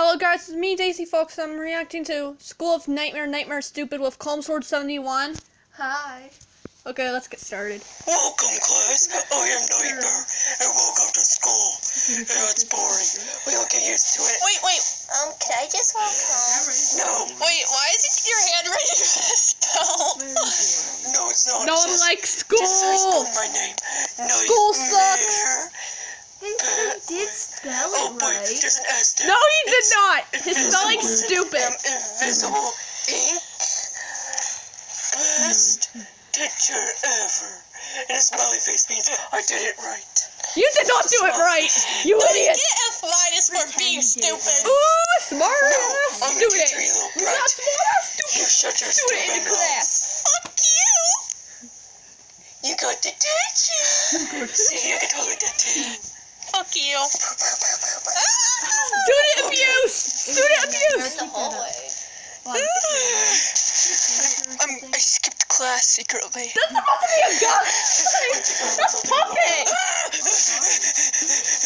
Hello guys, it's me Daisy Fox. I'm reacting to School of Nightmare Nightmare Stupid with Calm Sword 71. Hi. Okay, let's get started. Welcome, class. I am Nightmare, and welcome to school. Yeah, it's boring. We'll get used to it. Wait, wait, Um, can I just walk home? No, wait, why is it your handwriting spelled? no, it's not. No I'm like, likes Just I school! my name. School sucks. Nightmare. Hey, I did spell Oh, it wait, right. there's an S there. No, he did It's not! His invisible. spelling's stupid. Am invisible ink. Best teacher ever. And a smiley face means I did it right. You did not do it right! You You idiot! get F minus for being stupid. Ooh, smart No, ass I'm gonna student! teach you, you little You're brat. not smart ass You shut your Student in stupid the mouth. class! Fuck you. You got detention. See, you can totally detain. Fuck you. Student abuse! Student abuse! the hallway. I'm, um, I skipped class secretly. That's supposed to be a gun! That's puppet!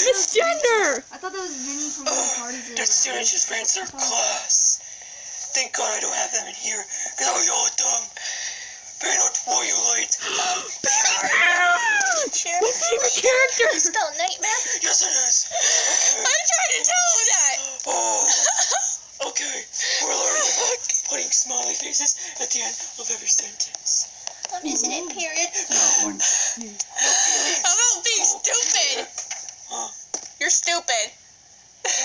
Misgender! I thought that was Vinny from oh, the parties. The students just ran their class. Thank God I don't have them in here, because I'll yell at them. Better not violate. Share. My favorite character! Spell nightmare. Yes, it is. Okay. I'm trying to tell him that. Oh. Okay. We're learning putting smiley faces at the end of every sentence. Um, isn't it period? No. How about being stupid? Huh? You're stupid.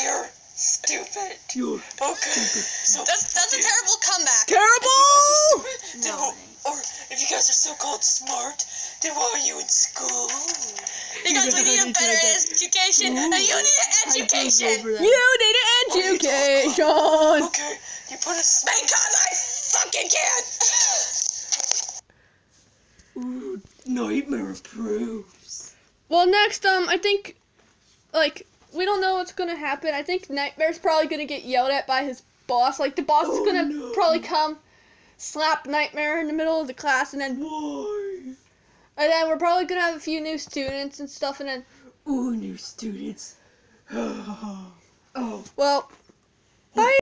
You're stupid. You're okay. So That's that's a terrible comeback. Terrible! No. or if you guys are so-called smart, then why are you in school? Because we need a better education, and you need an education. You need an education! Okay, you put a smile. Because I fucking can. Ooh, nightmare approves. Well, next, um, I think, like, we don't know what's gonna happen. I think Nightmare's probably gonna get yelled at by his boss. Like, the boss is Oh, gonna no. probably come, slap Nightmare in the middle of the class, and then, Why? And then we're probably gonna have a few new students and stuff, and then, Ooh, new students. oh. well, bye!